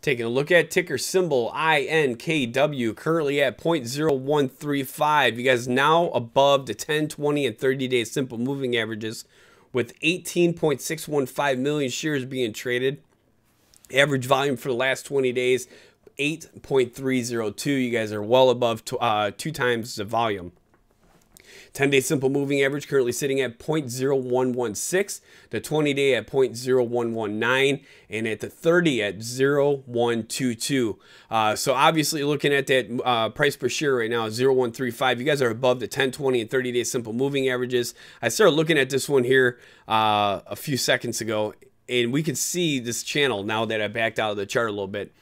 Taking a look at ticker symbol INKW, currently at 0.0135. You guys now above the 10, 20, and 30 day simple moving averages with 18.615 million shares being traded. Average volume for the last 20 days, 8.302. You guys are well above uh, two times the volume. 10 day simple moving average currently sitting at 0.0116, the 20 day at 0.0119, and at the 30 at 0.122. Uh, so obviously looking at that uh, price per share right now, 0.135. You guys are above the 10, 20, and 30 day simple moving averages. I started looking at this one here uh, a few seconds ago, and we can see this channel now that I backed out of the chart a little bit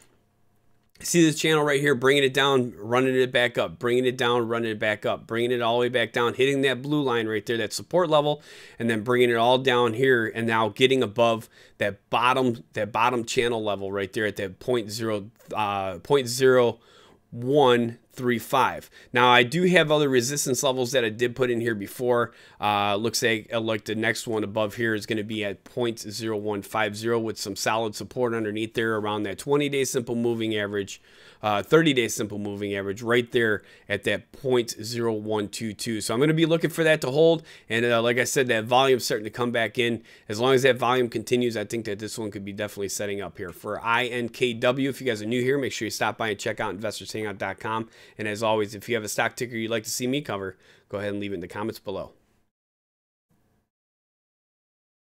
see this channel right here bringing it down running it back up bringing it down running it back up bringing it all the way back down hitting that blue line right there that support level and then bringing it all down here and now getting above that bottom that bottom channel level right there at that point zero uh point zero one 0.35. Now I do have other resistance levels that I did put in here before. Uh, looks like uh, like the next one above here is going to be at 0.0150 with some solid support underneath there around that 20 day simple moving average, uh, 30 day simple moving average right there at that 0.0122. So I'm going to be looking for that to hold. And uh, like I said, that volume starting to come back in. As long as that volume continues, I think that this one could be definitely setting up here for INKW. If you guys are new here, make sure you stop by and check out investorshangout.com. And as always, if you have a stock ticker you'd like to see me cover, go ahead and leave it in the comments below.